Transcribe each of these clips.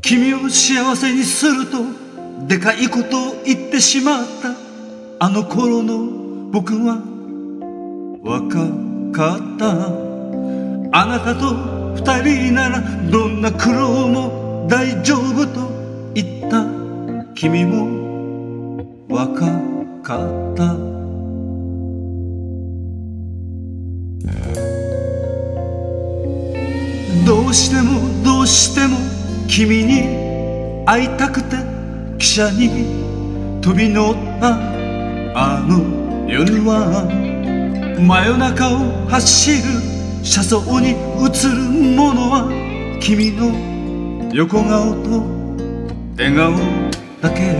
君を幸せにするとでかいことを言ってしまった。あの頃の僕は若かった。あなたと二人ならどんな苦労も大丈夫と言った。君も若かった。どうしてもどうしても君に会いたくて汽車に飛び乗ったあの夜は真夜中を走る車窓に映るものは君の横顔と笑顔だけ。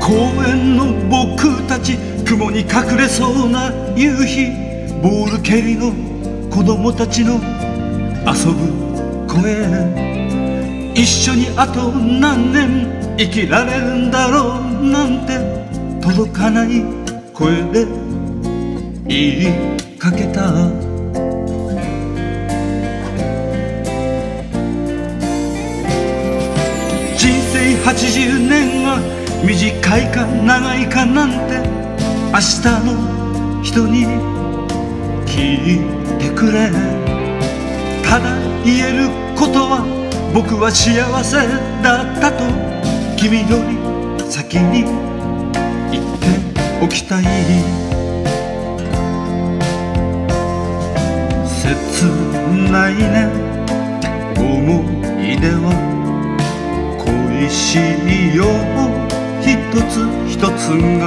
公園の僕たち雲に隠れそうな夕日。ボール蹴りの子供たちの遊ぶ声。一緒にあと何年生きられるんだろうなんて届かない声で言いかけた。人生80年は短いか長いかなんて明日の人に聞いてくれ。ただ言えることは僕は幸せだったと君より先に言っておきたい。切ないね。思い出は恋しいよ一つ一つが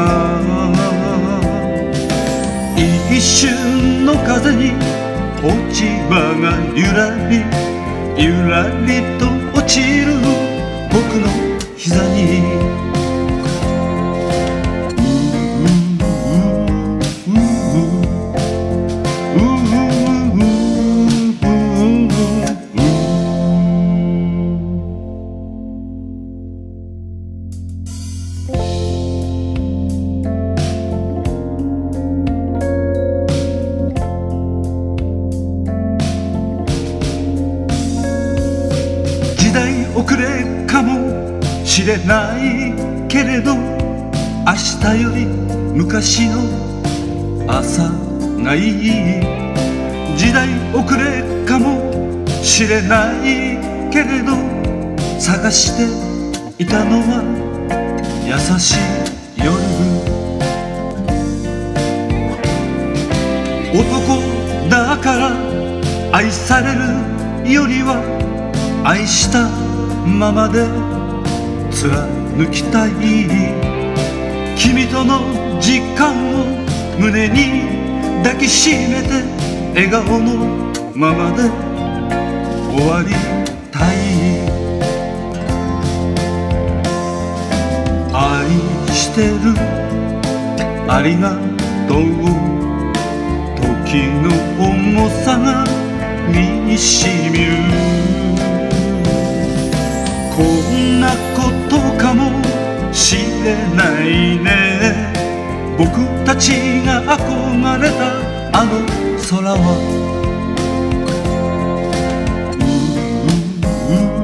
一瞬の風に落ち葉がゆらりゆらりと落ちる僕の膝に。代遅れかもしれないけれど明日より昔の朝がいい時代遅れかもしれないけれど探していたのは優しい夜男だから愛されるよりは愛したままで貫きたい君との時間を胸に抱きしめて笑顔のままで終わりたい愛してるありがとう時の重さが身にしみるちが憧れたあの空は、うんうん。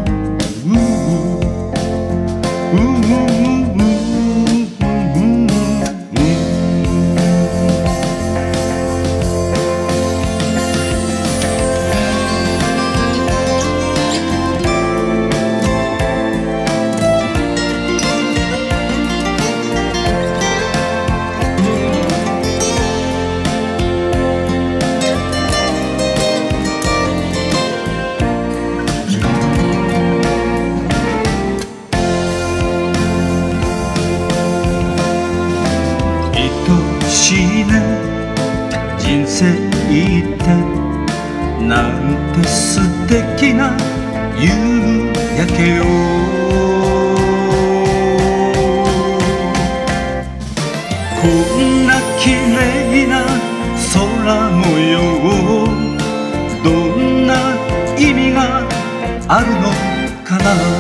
人生ってなんて素敵な夕焼けよ。こんな綺麗な空模様どんな意味があるのかな。